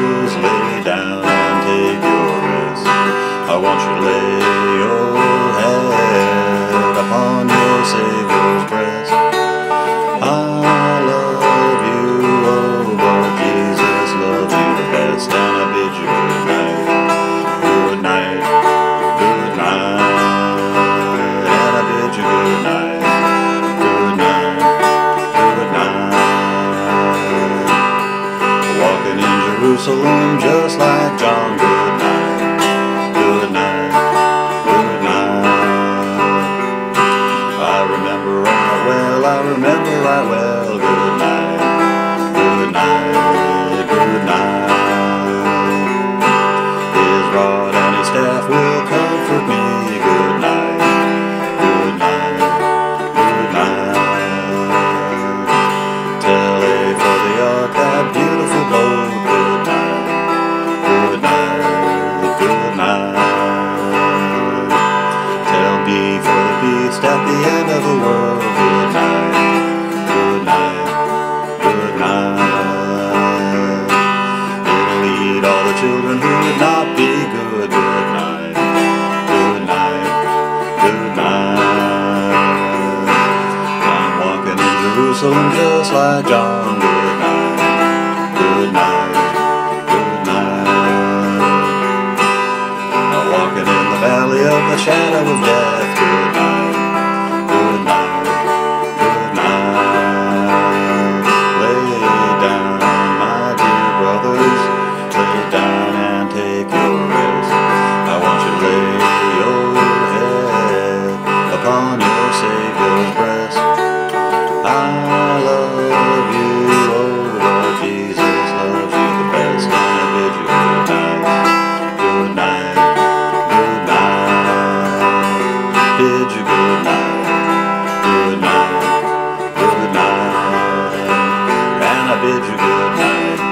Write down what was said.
please lay down and take your rest. I want you to lay your head upon your Savior's breast. I love you, oh Lord Jesus, love you the best, and I bid you. Jerusalem just like John. Good night, good night, good night. I remember right well, I remember right well. Good night, good night, good night. His rod and his staff will comfort me. Good night, beast at the end of the world. Good night, good night, good night. It'll lead all the children who would not be good. Good night, good night, good night. I'm walking in Jerusalem just like John. Good night, good night, good night. I'm walking in the valley of the shadow of death. I love you, oh Lord Jesus loves you the best. I bid you good night, good night, good night. Bid you good night, good night, good night. And I bid you good night.